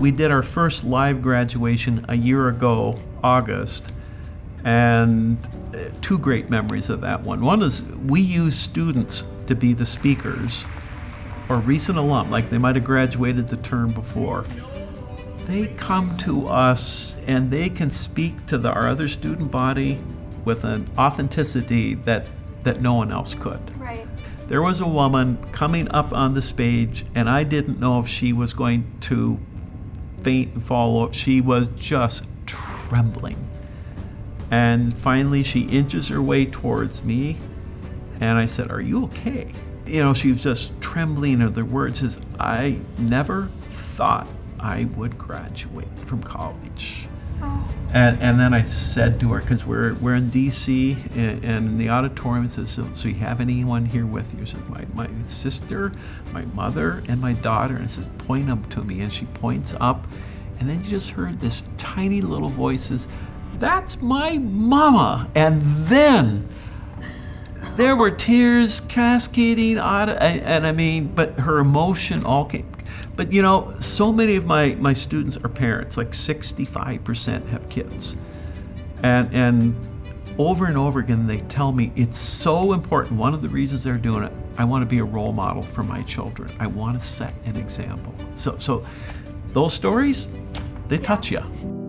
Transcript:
we did our first live graduation a year ago, August, and uh, two great memories of that one. One is we use students to be the speakers or recent alum, like they might have graduated the term before. They come to us and they can speak to the, our other student body with an authenticity that, that no one else could. Right. There was a woman coming up on the stage, and I didn't know if she was going to faint and fall. She was just trembling. And finally, she inches her way towards me, and I said, Are you okay? You know, she was just trembling, and the words is, I never thought I would graduate from college. And, and then I said to her, because we're, we're in DC and, and in the auditorium, it says, so, so you have anyone here with you? She said, my, my sister, my mother, and my daughter. And it says, point them to me. And she points up. And then you just heard this tiny little voice says, that's my mama. And then there were tears cascading out, and I mean, but her emotion all came. But you know, so many of my, my students are parents, like 65% have kids. And, and over and over again, they tell me it's so important. One of the reasons they're doing it, I want to be a role model for my children. I want to set an example. So, so those stories, they touch you.